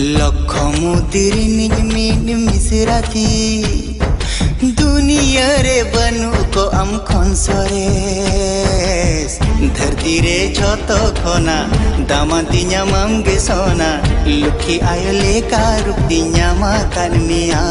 লক্ষ মোতির নিজ মিট মিসরাতি দুনিয়ারে বানু কো আম খন সরেস ধরতি রে যত Khana দামাতি nyamam ge sona lukhi ayole ka rup di nyama kan mia